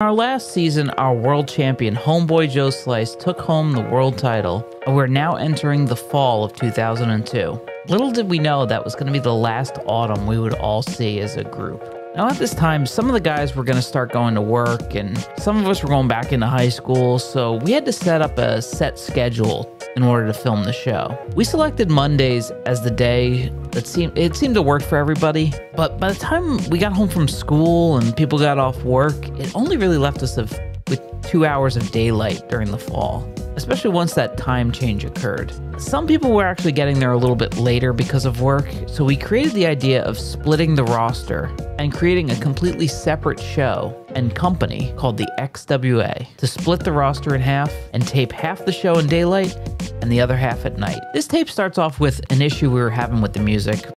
our last season, our world champion, Homeboy Joe Slice, took home the world title, and we're now entering the fall of 2002. Little did we know that was going to be the last autumn we would all see as a group. Now, at this time, some of the guys were going to start going to work, and some of us were going back into high school, so we had to set up a set schedule in order to film the show. We selected Mondays as the day that seemed it seemed to work for everybody, but by the time we got home from school and people got off work, it only really left us of, with 2 hours of daylight during the fall especially once that time change occurred. Some people were actually getting there a little bit later because of work, so we created the idea of splitting the roster and creating a completely separate show and company called the XWA to split the roster in half and tape half the show in daylight and the other half at night. This tape starts off with an issue we were having with the music.